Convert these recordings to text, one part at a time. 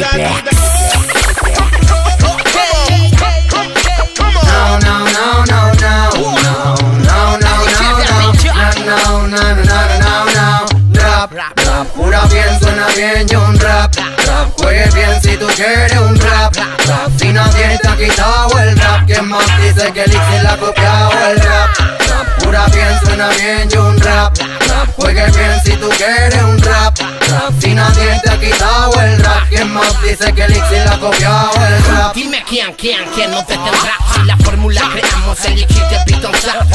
that. No, no, no, no, no, no, no, no, no, no, no, no, no, no, bien, un rap. Rap, si tú quieres un rap. Si nadie ha quitado el rap. ¿Quién más dice que Elixir la copiado el rap? Rap, cura bien, suena bien, yo un rap. Rap, juegue bien si tú quieres un rap. Si nadie te ha quitado el rap. ¿Quién más dice que Elixir la ha copiado el rap? Dime quién, quién, quién no detendrá Si la fórmula creamos el elixir de Beaton Slap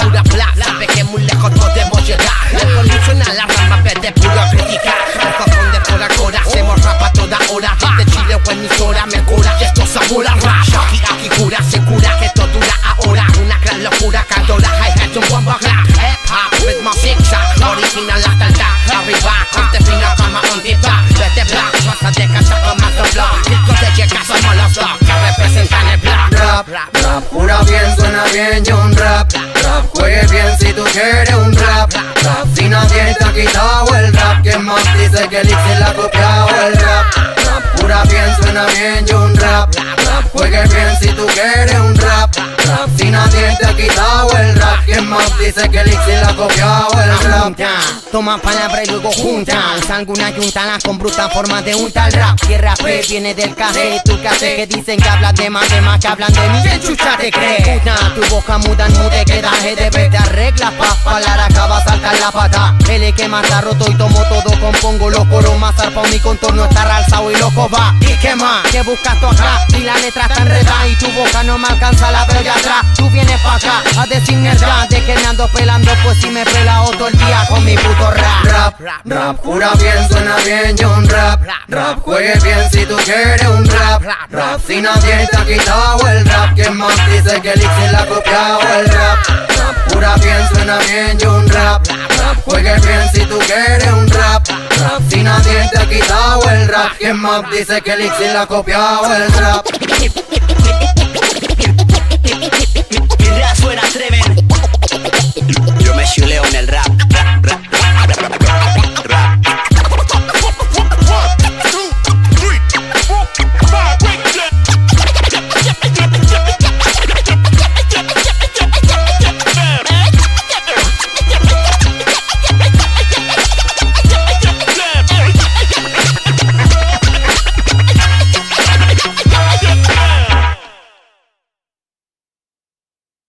de casa con más de block chicas somos los dos que representan el black rap, rap, cura bien, suena bien, yo un rap, rap, juegue bien si tú quieres un rap, rap, si nadie te ha quitado el rap, ¿quién más dice que Elixir la ha copiado el rap, rap, cura bien, suena bien, yo un rap, rap, juegue bien si tú quieres un rap, rap, si nadie te ha quitado el rap, ¿quién más dice que Elixir la ha copiado el rap? junta Toma palabra y luego junta Usa alguna yunta la con bruta forma de un tal rap Que rapé viene del café Tu café que dicen que hablas de más de más que hablan de mí ¿Quién chucha te cree? Puta, tu boca muda en mude quedaje de verte arregla pa' hablar acaba a saltar la pata Ele que más ha roto y tomo todo compongo Los coros más zarpao mi contorno está realzado y loco va ¿Y qué más? ¿Qué buscas tú acá? Y la letra está enredada y tu boca no me alcanza la ya Tú vienes pa' acá a decir mierda De que me ando pelando pues si me pela el día con mi puto rap. Rap, rap, cura bien, suena bien, yo un rap, rap, juegue bien si tú quieres un rap, rap, si nadie te ha quitado el rap, ¿quién más dice que Elixir la ha copiado el rap, rap, cura bien, suena bien, yo un rap, rap, juegue bien si tú quieres un rap, rap, si nadie te ha quitado el rap, ¿quién más dice que Elixir la ha copiado el rap?